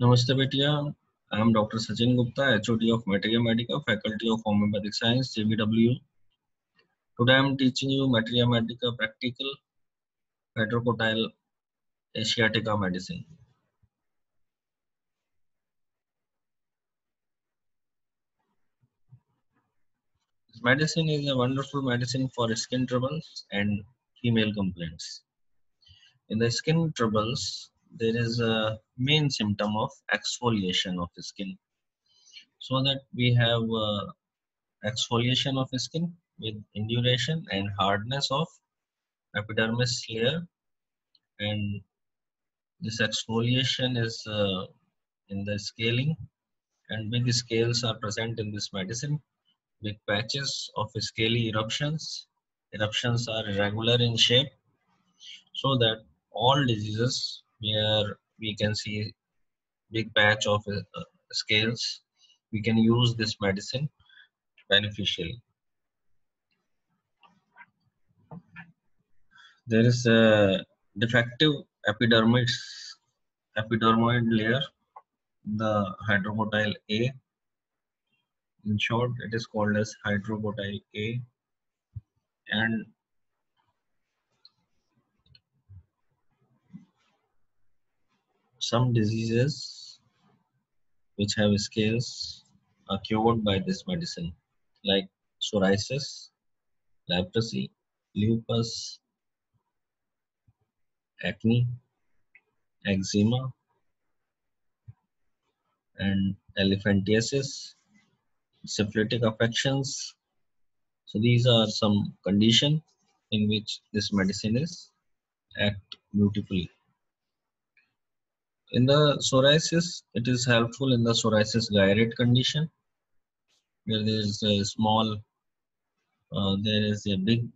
Namaste Betiya. I am Dr. Sachin Gupta, HOD of Materia Medica, Faculty of Homeopathic Science, JBW. Today I am teaching you Materia Medica Practical Hydrocotyle Asiatica Medicine. This medicine is a wonderful medicine for skin troubles and female complaints. In the skin troubles, there is a main symptom of exfoliation of skin. So that we have uh, exfoliation of skin with induration and hardness of epidermis layer. And this exfoliation is uh, in the scaling. And big scales are present in this medicine. Big patches of scaly eruptions. Eruptions are irregular in shape. So that all diseases where we can see big patch of uh, scales. We can use this medicine beneficially. There is a defective epidermis epidermoid layer the hydrocotyle a. In short it is called as hydrocotyle a. And some diseases which have scales are cured by this medicine like psoriasis, leprosy, lupus, acne, eczema, and elephantiasis, syphilitic affections. So these are some condition in which this medicine is act beautifully. In the psoriasis, it is helpful in the psoriasis gyrate condition, where there is a small, uh, there is a big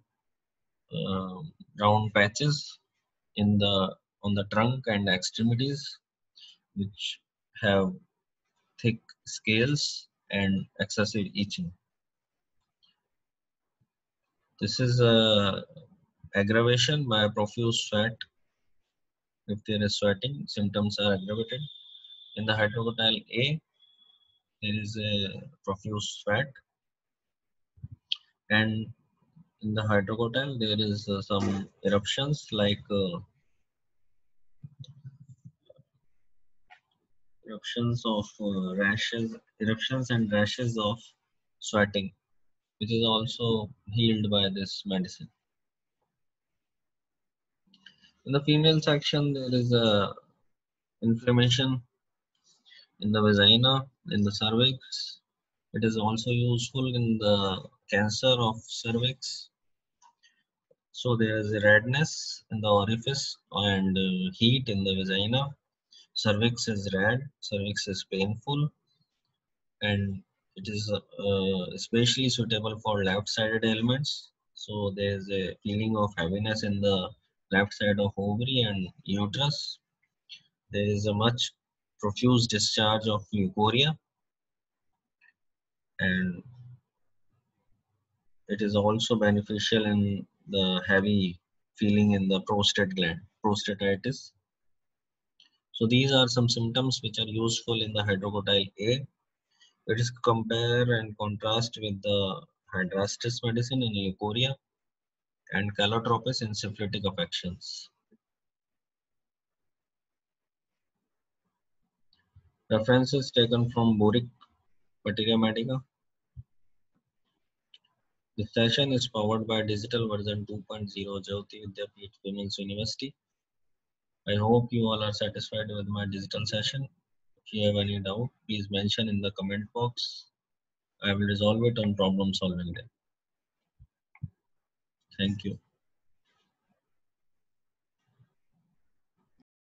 uh, round patches in the on the trunk and extremities, which have thick scales and excessive itching. This is a aggravation by profuse sweat if there is sweating, symptoms are aggravated. In the hydrocotyle A, there is a profuse sweat. And in the hydrocotyle, there is uh, some eruptions like uh, eruptions of uh, rashes, eruptions and rashes of sweating, which is also healed by this medicine. In the female section, there is a inflammation in the vagina, in the cervix. It is also useful in the cancer of cervix. So there is redness in the orifice and uh, heat in the vagina. Cervix is red, cervix is painful, and it is uh, especially suitable for left-sided ailments. So there is a feeling of heaviness in the left side of ovary and uterus. There is a much profuse discharge of leukorrhea and it is also beneficial in the heavy feeling in the prostate gland, prostatitis. So these are some symptoms which are useful in the hydrocotyle A. It is compare and contrast with the hydrastis medicine in leukorrhea and calotropis in syphilitic affections. References taken from Boericke Materia Medica. This session is powered by digital version 2.0 Jayoti Vidyapeeth Women's University. I hope you all are satisfied with my digital session. If you have any doubt, please mention in the comment box. I will resolve it on problem solving day. Thank you.